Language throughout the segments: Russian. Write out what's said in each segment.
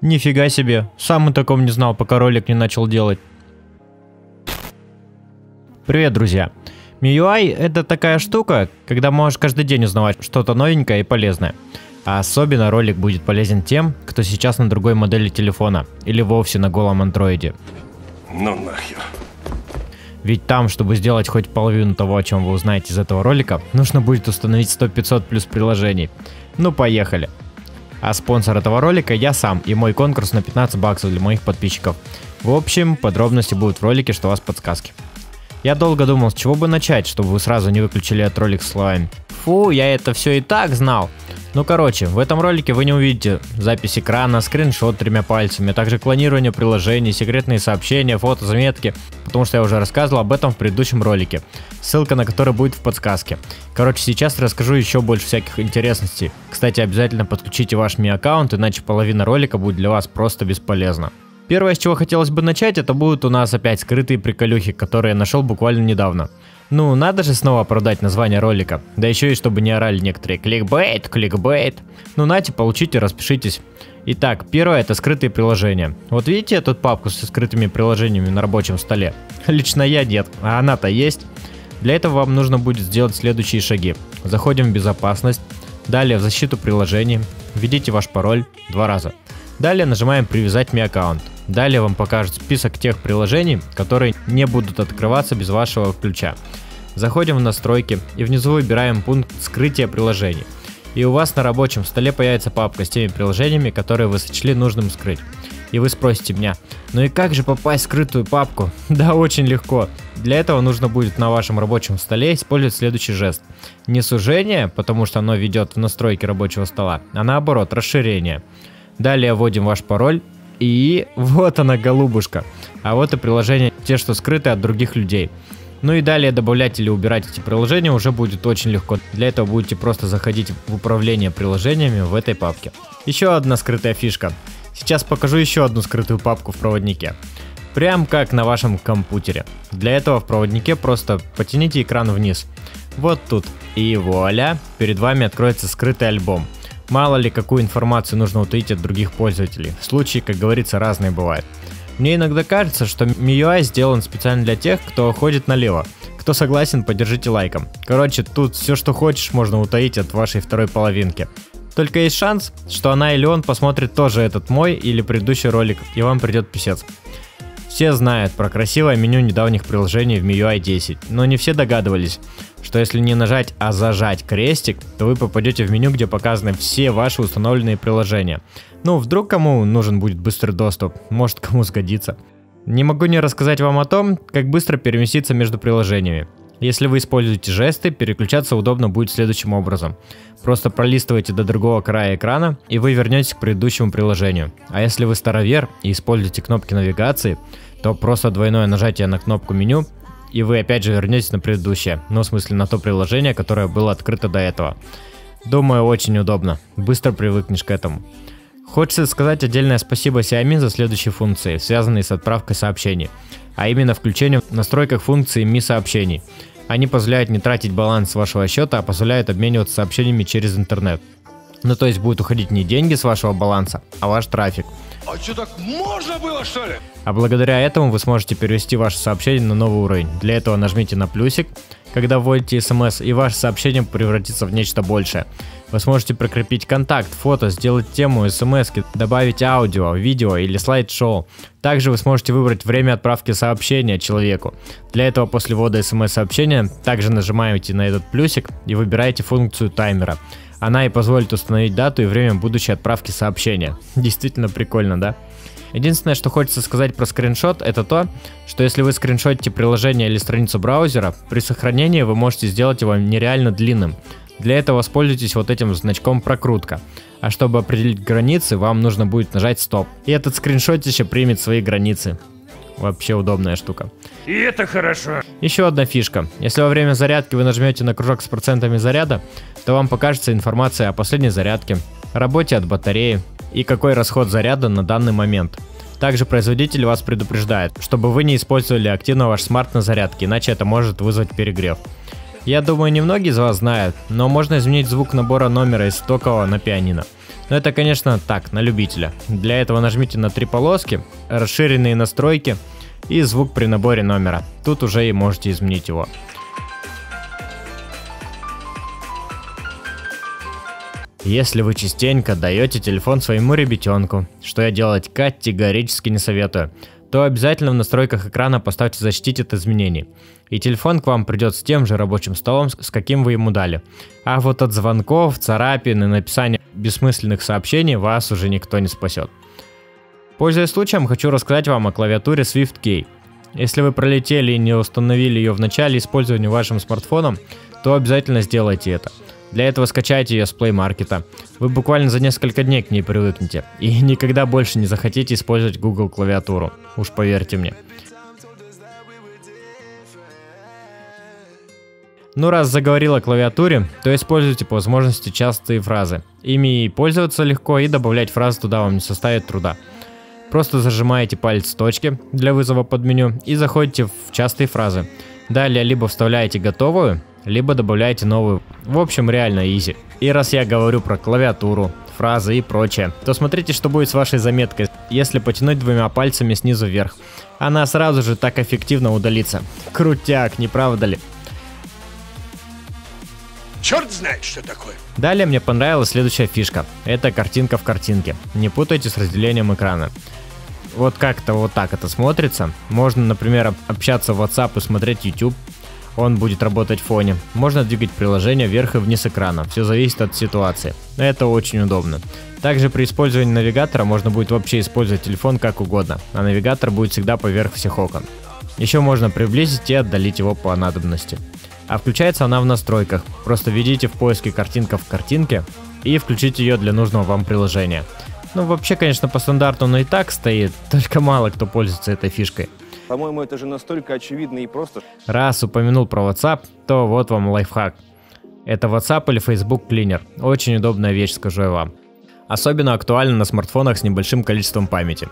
Нифига себе, сам о таком не знал, пока ролик не начал делать. Привет, друзья. MIUI это такая штука, когда можешь каждый день узнавать что-то новенькое и полезное. А особенно ролик будет полезен тем, кто сейчас на другой модели телефона или вовсе на голом андроиде. Ну нахер. Ведь там, чтобы сделать хоть половину того, о чем вы узнаете из этого ролика, нужно будет установить 100-500 плюс приложений. Ну поехали. А спонсор этого ролика я сам и мой конкурс на 15 баксов для моих подписчиков. В общем, подробности будут в ролике, что у вас подсказки. Я долго думал, с чего бы начать, чтобы вы сразу не выключили этот ролик словами. Фу, я это все и так знал. Ну короче, в этом ролике вы не увидите запись экрана, скриншот тремя пальцами, а также клонирование приложений, секретные сообщения, фото, заметки, потому что я уже рассказывал об этом в предыдущем ролике, ссылка на который будет в подсказке. Короче, сейчас расскажу еще больше всяких интересностей. Кстати, обязательно подключите ваш Mi аккаунт, иначе половина ролика будет для вас просто бесполезна. Первое, с чего хотелось бы начать, это будут у нас опять скрытые приколюхи, которые я нашел буквально недавно. Ну, надо же снова продать название ролика. Да еще и чтобы не орали некоторые кликбейт, кликбейт. Ну, нате, получите, распишитесь. Итак, первое это скрытые приложения. Вот видите эту папку со скрытыми приложениями на рабочем столе? Лично я нет, а она-то есть. Для этого вам нужно будет сделать следующие шаги. Заходим в безопасность, далее в защиту приложений, введите ваш пароль два раза. Далее нажимаем привязать Mi аккаунт. Далее вам покажет список тех приложений, которые не будут открываться без вашего ключа. Заходим в настройки и внизу выбираем пункт скрытия приложений. И у вас на рабочем столе появится папка с теми приложениями, которые вы сочли нужным скрыть. И вы спросите меня, ну и как же попасть в скрытую папку? Да, очень легко. Для этого нужно будет на вашем рабочем столе использовать следующий жест. Не сужение, потому что оно ведет в настройки рабочего стола, а наоборот расширение. Далее вводим ваш пароль и вот она голубушка. А вот и приложения, те, что скрыты от других людей. Ну и далее добавлять или убирать эти приложения уже будет очень легко. Для этого будете просто заходить в управление приложениями в этой папке. Еще одна скрытая фишка. Сейчас покажу еще одну скрытую папку в проводнике. Прям как на вашем компьютере. Для этого в проводнике просто потяните экран вниз. Вот тут. И вуаля, перед вами откроется скрытый альбом. Мало ли какую информацию нужно утаить от других пользователей. Случаи, как говорится, разные бывают. Мне иногда кажется, что MIUI сделан специально для тех, кто ходит налево. Кто согласен, поддержите лайком. Короче, тут все, что хочешь, можно утаить от вашей второй половинки. Только есть шанс, что она или он посмотрит тоже этот мой или предыдущий ролик, и вам придет писец. Все знают про красивое меню недавних приложений в MIUI 10, но не все догадывались, что если не нажать, а зажать крестик, то вы попадете в меню, где показаны все ваши установленные приложения. Ну, вдруг кому нужен будет быстрый доступ, может кому сгодится. Не могу не рассказать вам о том, как быстро переместиться между приложениями. Если вы используете жесты, переключаться удобно будет следующим образом. Просто пролистывайте до другого края экрана, и вы вернетесь к предыдущему приложению. А если вы старовер и используете кнопки навигации, то просто двойное нажатие на кнопку меню, и вы опять же вернетесь на предыдущее, ну в смысле на то приложение, которое было открыто до этого. Думаю, очень удобно, быстро привыкнешь к этому. Хочется сказать отдельное спасибо Xiaomi за следующие функции, связанные с отправкой сообщений, а именно включение в настройках функции Mi сообщений. Они позволяют не тратить баланс вашего счета, а позволяют обмениваться сообщениями через интернет. Ну то есть будет уходить не деньги с вашего баланса, а ваш трафик. А что так можно было что ли? А благодаря этому вы сможете перевести ваше сообщение на новый уровень. Для этого нажмите на плюсик, когда вводите смс, и ваше сообщение превратится в нечто большее. Вы сможете прикрепить контакт, фото, сделать тему смс, добавить аудио, видео или слайд-шоу. Также вы сможете выбрать время отправки сообщения человеку. Для этого после ввода смс-сообщения также нажимаете на этот плюсик и выбираете функцию таймера. Она и позволит установить дату и время будущей отправки сообщения. Действительно прикольно, да? Единственное, что хочется сказать про скриншот, это то, что если вы скриншотите приложение или страницу браузера, при сохранении вы можете сделать его нереально длинным. Для этого воспользуйтесь вот этим значком прокрутка. А чтобы определить границы, вам нужно будет нажать стоп. И этот скриншот еще примет свои границы. Вообще удобная штука. И это хорошо. Еще одна фишка. Если во время зарядки вы нажмете на кружок с процентами заряда, то вам покажется информация о последней зарядке, работе от батареи и какой расход заряда на данный момент. Также производитель вас предупреждает, чтобы вы не использовали активно ваш смарт на зарядке, иначе это может вызвать перегрев. Я думаю, немногие из вас знают, но можно изменить звук набора номера из стокового на пианино. Но это, конечно, так, на любителя. Для этого нажмите на три полоски, расширенные настройки и звук при наборе номера. Тут уже и можете изменить его. Если вы частенько даете телефон своему ребятенку, что я делать категорически не советую, то обязательно в настройках экрана поставьте «Защитить от изменений». И телефон к вам придет с тем же рабочим столом, с каким вы ему дали. А вот от звонков, царапин и написания бессмысленных сообщений вас уже никто не спасет. Пользуясь случаем, хочу рассказать вам о клавиатуре SwiftKey. Если вы пролетели и не установили ее в начале использования вашим смартфоном, то обязательно сделайте это – для этого скачайте ее с Play Market. Вы буквально за несколько дней к ней привыкнете и никогда больше не захотите использовать Google клавиатуру. Уж поверьте мне. Ну раз заговорил о клавиатуре, то используйте по возможности частые фразы. Ими пользоваться легко и добавлять фразы туда вам не составит труда. Просто зажимаете палец точки для вызова под меню и заходите в частые фразы. Далее либо вставляете готовую, либо добавляете новую. В общем, реально изи. И раз я говорю про клавиатуру, фразы и прочее, то смотрите, что будет с вашей заметкой, если потянуть двумя пальцами снизу вверх. Она сразу же так эффективно удалится. Крутяк, не правда ли? Черт знает, что такое. Далее мне понравилась следующая фишка. Это картинка в картинке. Не путайте с разделением экрана. Вот как-то вот так это смотрится. Можно, например, общаться в WhatsApp и смотреть YouTube он будет работать в фоне. Можно двигать приложение вверх и вниз экрана, все зависит от ситуации. Это очень удобно. Также при использовании навигатора можно будет вообще использовать телефон как угодно, а навигатор будет всегда поверх всех окон. Еще можно приблизить и отдалить его по надобности. А включается она в настройках. Просто введите в поиске картинка в картинке и включите ее для нужного вам приложения. Ну вообще, конечно, по стандарту оно и так стоит, только мало кто пользуется этой фишкой. По-моему, это же настолько очевидно и просто. Раз упомянул про WhatsApp, то вот вам лайфхак. Это WhatsApp или Facebook Cleaner. Очень удобная вещь, скажу я вам. Особенно актуально на смартфонах с небольшим количеством памяти.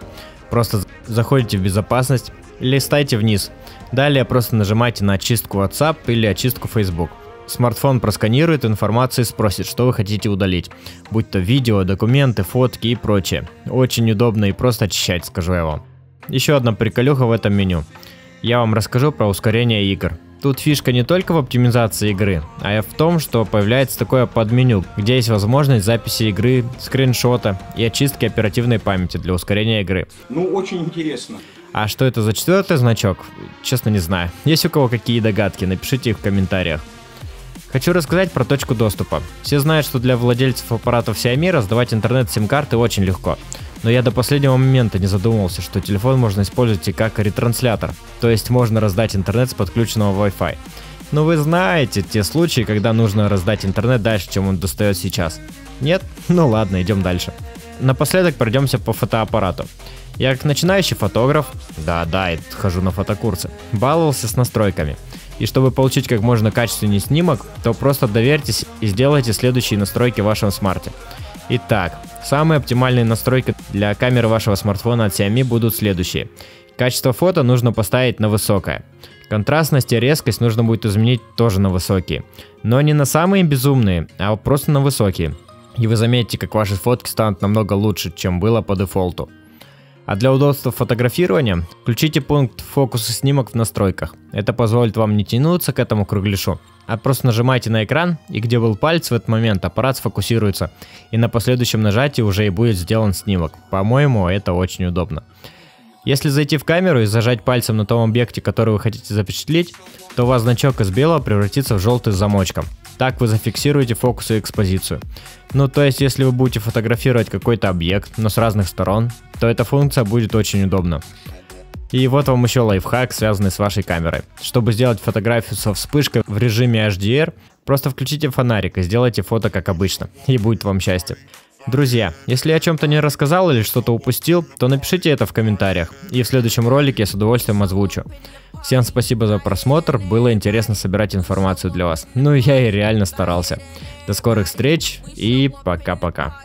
Просто заходите в безопасность, листайте вниз. Далее просто нажимайте на очистку WhatsApp или очистку Facebook. Смартфон просканирует информацию и спросит, что вы хотите удалить. Будь то видео, документы, фотки и прочее. Очень удобно и просто очищать, скажу я вам. Еще одна приколюха в этом меню. Я вам расскажу про ускорение игр. Тут фишка не только в оптимизации игры, а и в том, что появляется такое подменю, где есть возможность записи игры, скриншота и очистки оперативной памяти для ускорения игры. Ну, очень интересно. А что это за четвертый значок? Честно не знаю. Есть у кого какие догадки, напишите их в комментариях. Хочу рассказать про точку доступа. Все знают, что для владельцев аппаратов Xiaomi раздавать интернет сим-карты очень легко. Но я до последнего момента не задумывался, что телефон можно использовать и как ретранслятор, то есть можно раздать интернет с подключенного Wi-Fi. Но вы знаете те случаи, когда нужно раздать интернет дальше, чем он достает сейчас. Нет? Ну ладно, идем дальше. Напоследок пройдемся по фотоаппарату. Я как начинающий фотограф, да-да, хожу на фотокурсы, баловался с настройками. И чтобы получить как можно качественнее снимок, то просто доверьтесь и сделайте следующие настройки в вашем смарте. Итак, самые оптимальные настройки для камеры вашего смартфона от Xiaomi будут следующие. Качество фото нужно поставить на высокое. Контрастность и резкость нужно будет изменить тоже на высокие. Но не на самые безумные, а просто на высокие. И вы заметите, как ваши фотки станут намного лучше, чем было по дефолту. А для удобства фотографирования включите пункт фокус и снимок в настройках. Это позволит вам не тянуться к этому кругляшу, а просто нажимаете на экран, и где был палец в этот момент, аппарат сфокусируется, и на последующем нажатии уже и будет сделан снимок. По-моему, это очень удобно. Если зайти в камеру и зажать пальцем на том объекте, который вы хотите запечатлеть, то у вас значок из белого превратится в желтый с замочком. Так вы зафиксируете фокус и экспозицию. Ну то есть, если вы будете фотографировать какой-то объект, но с разных сторон, то эта функция будет очень удобна. И вот вам еще лайфхак, связанный с вашей камерой. Чтобы сделать фотографию со вспышкой в режиме HDR, просто включите фонарик и сделайте фото как обычно, и будет вам счастье. Друзья, если я о чем-то не рассказал или что-то упустил, то напишите это в комментариях, и в следующем ролике я с удовольствием озвучу. Всем спасибо за просмотр, было интересно собирать информацию для вас. Ну я и реально старался. До скорых встреч и пока-пока.